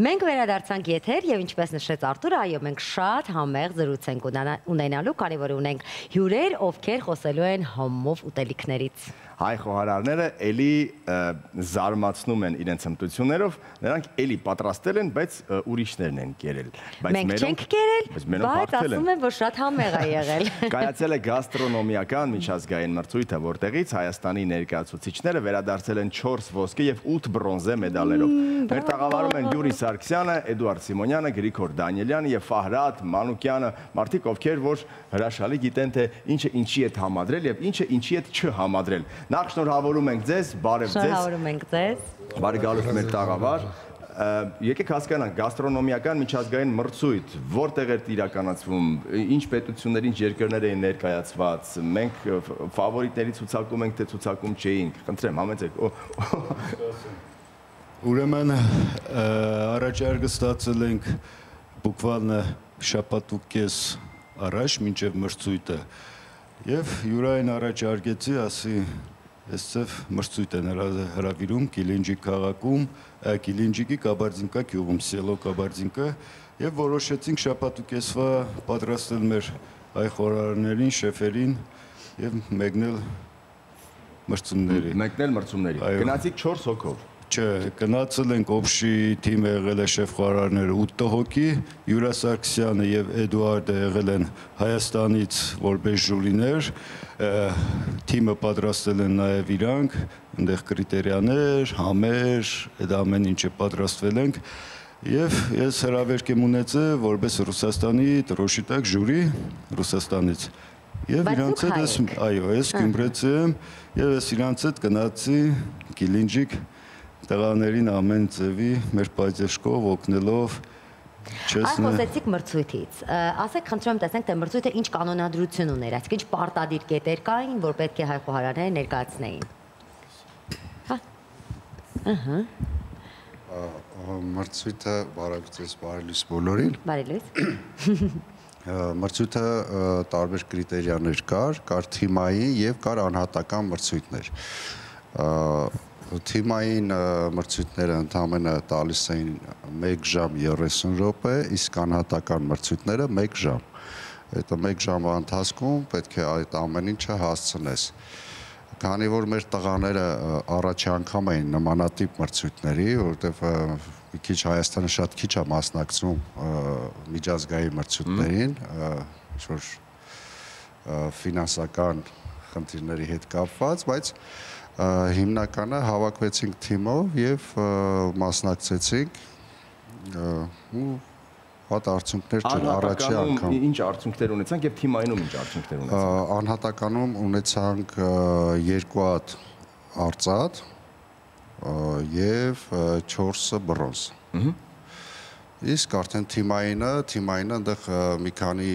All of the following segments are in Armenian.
Մենք վերադարձանք եթեր եւ ինչպես նշեց Արտուրը, այո, մենք շատ համեղ զրույց ենք ունենա- ունենալու, քանի որ ունենք հյուրեր, ովքեր խոսելու են համով ուտելիքներից։ հայ խոհարարները էլի զարմացնում են իրենց հմտություններով, նրանք էլի պատրաստել են, բայց ուրիշներն են կերել։ Մենք չենք կերել, բայց ասում են, որ շատ համեղ է եղել։ Կայացել է գաստրոնոմիական միջազգային մրցույթը, որտեղից Հայաստանի ներկայացուցիչները վերադարձել են 4 ոսկե եւ 8 բրոնզե մեդալներով։ Մեր տաղավարում են Յուրի Սարգսյանը, Էդուարդ Սիմոնյանը, Գրիգոր Դանիելյանը եւ Ֆահրատ Մանուկյանը, մարդիկ ովքեր որ հրաշալի գիտեն թե ինչը ինչի հետ համադրել եւ ինչը ինչի հետ չհամադրել։ Նախ շնորհավորում ենք ձեզ, բարև ձեզ։ Շնորհավորում ենք ձեզ։ Բարի գալուց մեր տաղավար։ Եկեք հասկանանք գաստրոնոմիական միջազգային մրցույթ, որտեղ էր իրականացվում, ինչ պետություններ, ինչ երկրներ էին ներկայացված։ Մենք ֆավորիտների ցուցակում ենք, թե ցուցակում չէինք։ Խնդրեմ, համեցեք։ Ուրեմն առաջարկը ստացել ենք բուկվալնը շաբաթ ու կես առաջ մինչև մրցույթը եւ յուրային առաջարկեցի ասի այսպես մրցույթ են հրա- հրավիրում Կիլինջի քաղաքում Կիլինջիկի Կաբարդինկա գյուղում սելո Կաբարդինկա եւ որոշեցինք շաբաթ ու կեսվա պատրաստել մեր հայ խորհարներին, շեֆերին եւ մեկնել մրցումների մեկնել մրցումների։ Գնացիք 4 հոգով։ Չէ, գնացել ենք օբշի թիմը եղել է շեֆ խորարները 8 հոգի, Յուրա Սարգսյանը եւ Էդուարդը եղել են Հայաստանից որպես ժուրիներ, թիմը պատրաստել են նաեւ իրանք, այնտեղ կրիտերիաներ, համեր, այդ ամեն ինչը պատրաստվել ենք Եվ ես հրավերք եմ ունեցել որպես Ռուսաստանի տրոշիտակ ժյուրի Ռուսաստանից։ Եվ իրանց հետ ես, այո, ես Գյումրեցի եմ եւ ես իրանց հետ գնացի Գիլինջիկ տղաներին ամեն ձևի մեր պայծեշկով օգնելով Այ չեսնե խոսեցիք մրցույթից։ Ասեք, խնդրեմ, տեսնենք, թե մրցույթը ինչ կանոնադրություն ուներ, այսինքն ինչ պարտադիր կետեր կային, որ պետք է հայ խոհարարները ներկայացնեին։ Մրցույթը բարակցես բարելույս բոլորին։ Բարի լույս։ Ա, Մրցույթը տարբեր կրիտերիաներ կար, կար թիմային եւ կար անհատական մրցույթներ։ Ա, Թիմային մրցույթները ընդհանրապես տալիս էին 1 ժամ 30 րոպե, իսկ անհատական մրցույթները 1 ժամ։ Այդ 1 ժամվա ընթացքում պետք է այդ ամեն ինչը հասցնես։ Քանի որ մեր տղաները առաջի անգամ էին նմանատիպ մրցույթների, ա, մի քիչ Հայաստանը շատ քիչ է մասնակցում միջազգային մրցույթներին, ա, ինչ-որ ա, ֆինանսական խնդիրների հետ կապված, բայց հիմնականը հավաքվեցինք թիմով եւ մասնակցեցինք ու հատ արդյունքներ չեն առաջի անգամ։ ինչ արդյունքներ ունեցանք եւ թիմայինում ինչ արդյունքներ ունեցանք։ Անհատականում ունեցանք երկու հատ արծաթ եւ ա, 4-ը բրոնզ։ Իսկ արդեն թիմայինը, թիմայինը այնտեղ մի քանի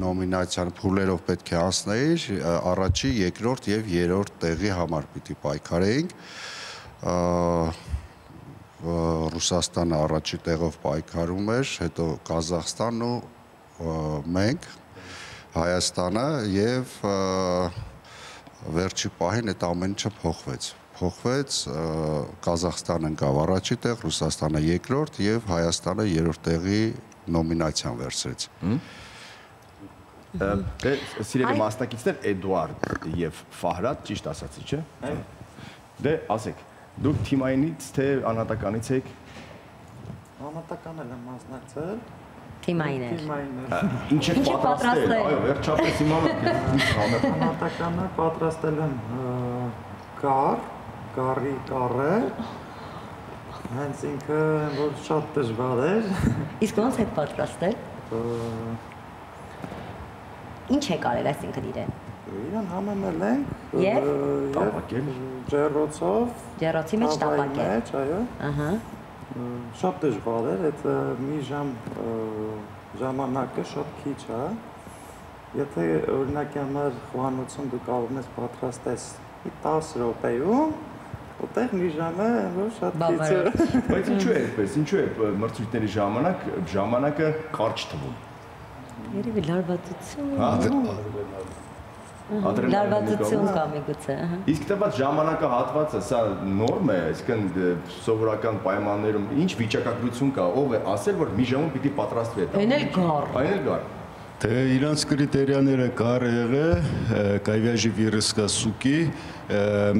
նոմինացիան փուլերով պետք է անցնեիր, առաջի, երկրորդ եւ երրորդ տեղի համար պիտի պայքարեինք։ Ռուսաստանը առաջի տեղով պայքարում էր, հետո Կազախստանն ու մենք Հայաստանը եւ վերջի պահին այդ ամեն ինչը փոխվեց փոխվեց Կազախստանը ընկավ առաջի տեղ, Ռուսաստանը երկրորդ եւ Հայաստանը երրորդ տեղի նոմինացիան վերցրեց։ Ա, Դե սիրելի մասնակիցներ Էդուարդ եւ Ֆահրատ, ճիշտ ասացի, չէ՞։ Դե ասեք, դուք թիմայինից թե անհատականից եք Անատական էլ եմ մասնակցել։ Թիմային էր։ Ինչ եք Ինչ պատրաստել։ Այո, վերջապես իմանում եք։ Համը- Անատականը պատրաստել եմ կար, կարի կարը։ Հենց ինքը որ շատ դժվար էր։ Իսկ ո՞նց եք պատրաստել։ Ինչ եք արել այսինքն իրեն։ Իրան համեմել ենք Եվ? ը, Տապակել։ ջեռոցով Ջեռոցի մեջ տավայի տապակ է։ մեջ, այո։ Ահա։ Շատ դժվար էր, այդ մի ժամ ժամանակը շատ քիչ է։ Եթե օրինակի համար խոհանոցում դու կարող ես պատրաստես մի 10 րոպեում, ուտեղ մի ժամը որ շատ քիչ է։ Բայց ինչու է այդպես։ Ինչու է մրցույթների ժամանակ ժամանակը կարճ թվում։ Երևի լարվածություն։ Հա, դե- Լարվածություն կա միգուցե, ահա։ Իսկ տված ժամանակահատվածը սա նորմ է, այսինքն սովորական պայմաններում ինչ վիճակագրություն կա, ով է ասել, որ մի ժամում պիտի պատրաստվի այդ։ Այն էլ գառ։ Այն էլ գար։ Թե իրանց կրիտերիաները կար է եղել, կայվյաժի վիրսկա սուկի,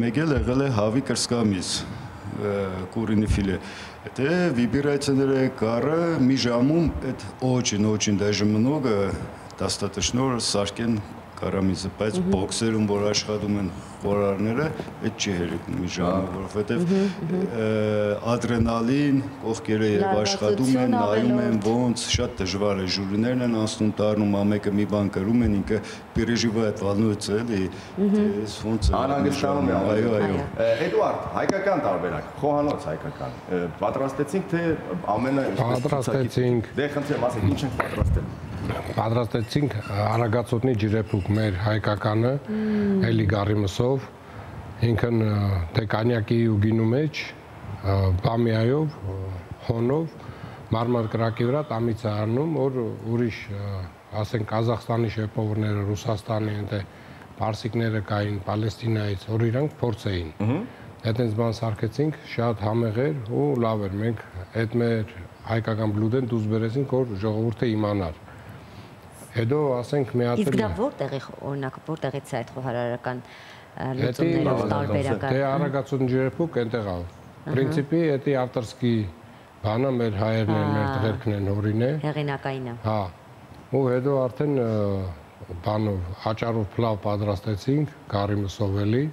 մեկ էլ եղել է հավի կրսկամից, Куринефиле. Это выбирательные кара, мы жамум, это очень-очень даже много, достаточно Сашкин կարամիզը, բայց բոքսերում որ աշխատում են խորարները, այդ չի հերիքում մի ժամը, որովհետև ադրենալին կողքերը երբ աշխատում են, նայում են ոնց, շատ դժվար է, ժուրիներն են անցնում տառնում, ամեկը մի բան կրում են, ինքը переживает, волнуется, էլի, ես ոնց է։ Անհանգստանում է, այո, այո։ Էդուարդ, հայկական տարբերակ, խոհանոց հայկական։ Պատրաստեցինք թե ամենը պատրաստեցինք։ Դե խնդրեմ, ասեք, ինչ ենք պատրաստել։ Պատրաստեցինք արագածոտնի ջրեպուկ մեր հայկականը, էլի գարի մսով, ինքն թե կանյակի ու գինու մեջ, բամիայով, հոնով, մարմար կրակի վրա տամից է առնում, որ ուրիշ, ասենք Կազախստանի շեփողները, Ռուսաստանի, ընդ Պարսիկները կային Պալեստինայից, որ իրանք փորձեին։ Այդտենց բան սարքեցինք, շատ համեղ էր ու լավ էր։ Մենք այդ մեր հայկական բլուդեն դուրս բերեցինք, որ ժողովուրդը իմանար։ Հետո ասենք Իսկ միացել դա որտեղի օրինակ որտեղից է այդ խոհարարական Հետի լուծումներով դե տարբերական։ արագացուն ջրեպուկ այնտեղ ա։ Պրինցիպի էդի ավտորսկի բանը մեր հայերն են, մեր Ահա։ տղերքն են հորին է։ Հեղինակային է։ Հա։ Ու հետո արդեն բանով հաճարով փլավ պատրաստեցինք, գարի մսովելի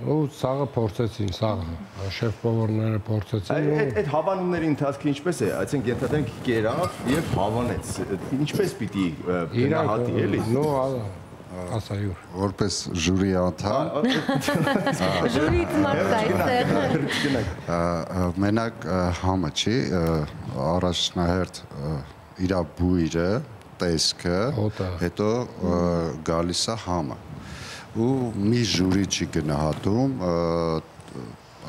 ու սաղը փորձեցին, սաղը շեֆ պովորները փորձեցին։ Այդ այդ հավանումների ընթացքը ինչպես է, այսինքն ենթադրենք կերավ եւ հավանեց։ Ինչպես պիտի գնահատի, էլի։ Նո, ասա յուր։ Որպես ժյուրի անդամ։ Ժյուրիից մարդ այստեղ։ Մենակ համը չի, առաջնահերթ իրա բույրը, տեսքը, հետո գալիս է համը ու մի ժյուրի չի գնահատում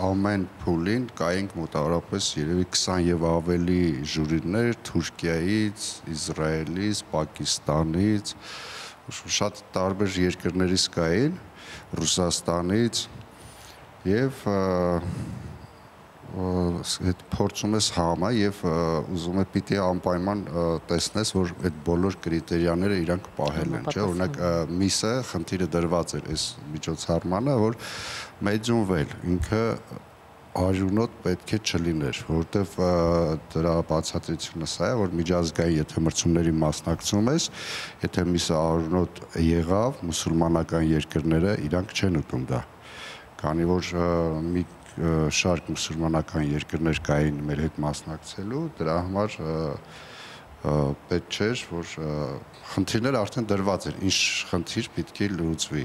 ամեն փուլին կայենք մոտավորապես երևի 20 եւ ավելի ժյուրիներ Թուրքիայից, Իսրայելից, Պակիստանից, շատ տարբեր երկրներից կային, Ռուսաստանից եւ ա, այդ փորձում ես համա եւ ուզում է պիտի անպայման տեսնես որ այդ բոլոր կրիտերիաները իրանք պահել են, չէ՞, օրինակ միսը խնդիրը դրված էր այս միջոցառմանը, որ մեջունվել ինքը արյունոտ պետք է չլիներ, որովհետև դրա բացատրությունը սա է, որ միջազգային եթե մրցումների մասնակցում ես, եթե միսը արյունոտ եղավ, մուսուլմանական երկրները իրանք չեն ուտում դա քանի որ մի շարք մուսուլմանական երկրներ կային մեր հետ մասնակցելու, դրա համար պետք չէր, որ խնդիրները արդեն դրված էր, ինչ խնդիր պետք է լուծվի։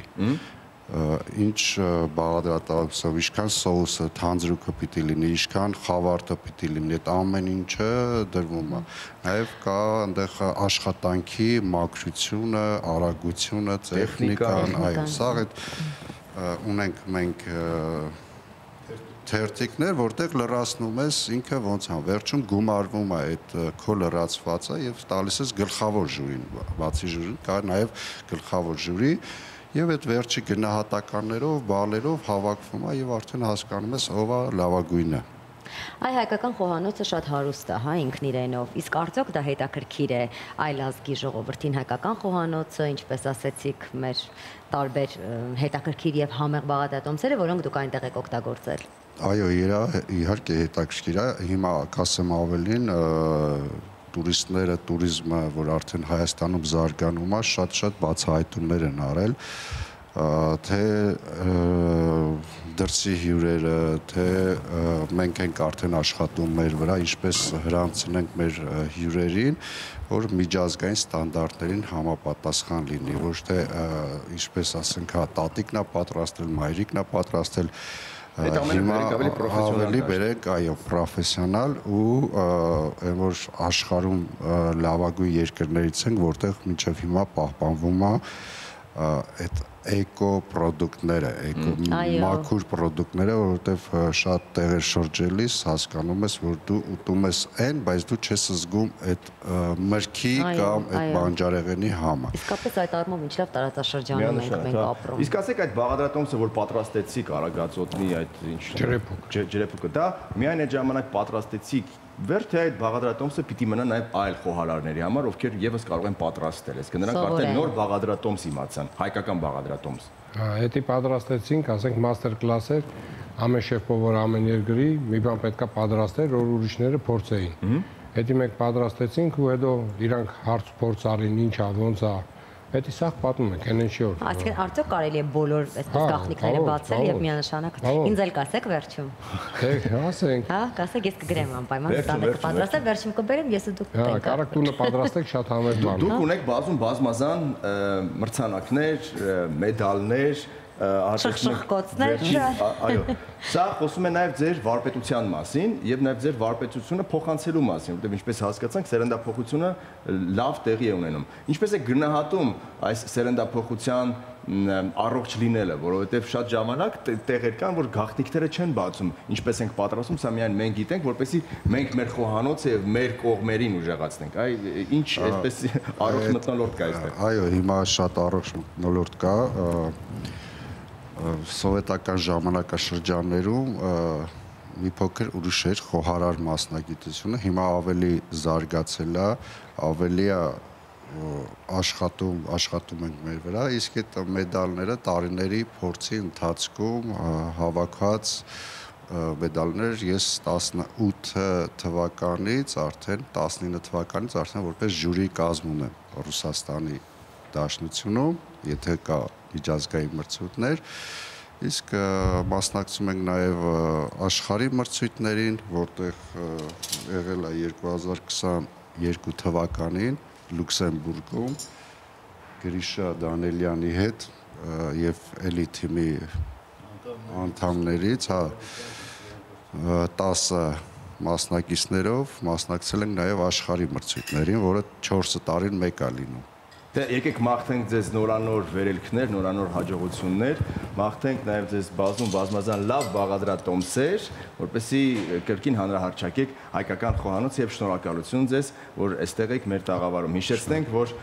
Ինչ ա, բաղադրատավությամբ, ինչքան սոուսը, թանձրուկը պիտի լինի, ինչքան խավարտը պիտի լինի, այդ ամեն ինչը դրվում է։ Նաև կա այնտեղ աշխատանքի մաքրությունը, արագությունը, տեխնիկան, այո, սա այդ ունենք մենք թերթիկներ, որտեղ լրացնում ես ինքը ոնց է, վերջում գումարվում է այդ քո լրացվածը եւ տալիս ես գլխավոր ժյուրին, բացի ժյուրին կա նաեւ գլխավոր ժյուրի եւ այդ վերջի գնահատականներով, բալերով հավաքվում է եւ արդեն հասկանում ես ով է լավագույնը։ Այ հայկական խոհանոցը շատ հարուստ է, հա, ինքն իրենով։ Իսկ արդյոք դա հետաքրքիր է այլ ազգի ժողովրդին հայկական խոհանոցը, ինչպես ասեցիք, մեր տարբեր հետաքրքիր եւ համեղ բաղադրատոմսերը, որոնք դուք այնտեղ եք օգտագործել։ Այո, իրա իհարկե հետաքրքիր է։ Հիմա կասեմ ավելին, տուրիստները, туриզմը, որ արդեն Հայաստանում զարգանում է, շատ-շատ բացահայտումներ են արել, թե դրսի հյուրերը, թե մենք ենք արդեն աշխատում մեր վրա, ինչպես հրանցնենք մեր հյուրերին, որ միջազգային ստանդարտներին համապատասխան լինի, ոչ թե ինչպես ասենք, հա տատիկն է պատրաստել, մայրիկն է պատրաստել, պատրաստել Այդ ամենը բերեք ավելի պրոֆեսիոնալ ավելի բերեք, այո, պրոֆեսիոնալ ու այն որ աշխարհում լավագույն երկրներից ենք, որտեղ մինչև հիմա պահպանվում է այդ էկո պրոդուկտները, էկո մաքուր պրոդուկտները, որովհետև շատ տեղեր շրջելիս հասկանում ես, որ դու ուտում ես այն, բայց դու չես զգում այդ մրգի կամ այդ բանջարեղենի համը։ Իսկապես այդ առումով ինչ լավ տարածաշրջանում ենք մենք հա։ ապրում։ Իսկ ասեք այդ բաղադրատոմսը, որ պատրաստեցիք արագածոտնի այդ ինչ Ջրեպուկ։ ջ- ջրեպուկը, դա միայն այդ ժամանակ պատրաստեցիք Վեր թե այդ բաղադրատոմսը պիտի մնա նաև այլ խոհարարների համար, ովքեր եւս կարող են պատրաստել։ Իսկ նրանք արդեն նոր բաղադրատոմս իմացան, հայկական բաղադրատոմս։ Հա, դա պատրաստեցինք, ասենք master class-եր, ամեն շեֆը որ ամեն երկրի մի բան պետքա պատրաստեր, որ ուրիշները փորձեին։ Հետո մենք պատրաստեցինք ու հետո իրանք հարց փորձ արին, ինչա, ոնց է, Հետի սա պատմում ենք, որ։ Այսինքն արդյոք կարելի է բոլոր այսպես Հա, գաղտնիքները բավոք, բացել եւ բավոք, միանշանակ։ Ինձ էլ կասեք վերջում։ Թե ասենք, Հա, կասեք ես կգրեմ անպայման, վերջում, կպատրաստեմ, վերջում կբերեմ, ես ու դուք հա, կտենք։ կարակ տունը պատրաստեք շատ համեղ բան։ Դուք ունեք բազում բազմազան մրցանակներ, մեդալներ, Շխշխկոցներ, ա- Այո։ Սա խոսում է նաև ձեր վարպետության մասին եւ նաև ձեր վարպետությունը փոխանցելու մասին, որտեղ ինչպես հասկացանք, սերնդափոխությունը լավ տեղի է ունենում։ Ինչպես է գնահատում այս սերնդափոխության առողջ լինելը, որովհետև շատ ժամանակ տեղեր կան, որ գաղտնիքները չեն բացում, ինչպես ենք պատրաստում, սա միայն մենք գիտենք, որպեսզի մենք մեր խոհանոցը եւ մեր կողմերին ուժեղացնենք։ Այ ինչ այսպես առողջ մտնոլորտ կա այստեղ։ Այո, հիմա շատ առողջ նոլորտ կա ը, սովետական ժամանակաշրջաններում մի փոքր ուրիշ էր խոհարար մասնագիտությունը, հիմա ավելի զարգացել է, ավելի է աշխատում, աշխատում ենք մեր վրա, իսկ այդ մեդալները տարիների փորձի ընթացքում ը, մեդալներ ես 18 թվականից արդեն 19 թվականից արդեն որպես ժյուրի կազմ ունեմ Ռուսաստանի Դաշնությունում, եթե կա միջազգային մրցույթներ, իսկ մասնակցում ենք նաև աշխարհի մրցույթներին, որտեղ եղել է 2022 թվականին Լյուքսեմբուրգում Գրիշա Դանելյանի հետ եւ էլի թիմի անդամներից, հա, ը, 10 մասնակիցներով մասնակցել ենք նաև աշխարհի մրցույթներին, որը 4 տարին մեկ է լինում։ Դե եկեք մաղթենք ձեզ նորանոր վերելքներ, նորանոր հաջողություններ, մաղթենք նաև ձեզ բազում բազմազան լավ բաղադրատոմսեր, որպեսի կրկին հանրահարչակեք հայկական խոհանոց եւ շնորհակալություն ձեզ, որ այստեղ եք մեր տաղավարում։ Հիշեցնենք, որ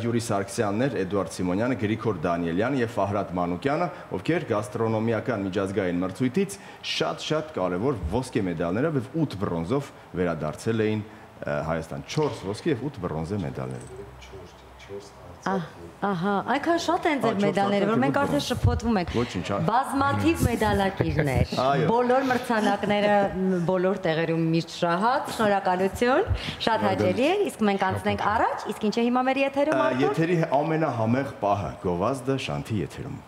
Յուրի Սարգսյանն էր, Էդուարդ Սիմոնյանը, Գրիգոր Դանիելյանը եւ Ֆահրատ Մանուկյանը, ովքեր գաստրոնոմիական միջազգային մրցույթից շատ-շատ կարևոր ոսկե մեդալներով եւ 8 բրոնզով վերադարձել էին Հայաստան 4 ոսկե եւ 8 բրոնզե մեդալներով։ Ահա, այնքան շատ են ձեր մեդալները, որ մենք արդեն շփոթվում ենք։ Ոչինչ, ա- Բազմաթիվ մեդալակիրներ։ Այո։ Բոլոր մրցանակները բոլոր տեղերում միշտ շահած, շնորհակալություն։ Շատ հաճելի է, իսկ մենք անցնենք առաջ, իսկ ինչ է հիմա մեր եթերում Ա, Արտուր։ Եթերի ամենահամեղ պահը գովազդը շանթի եթերում։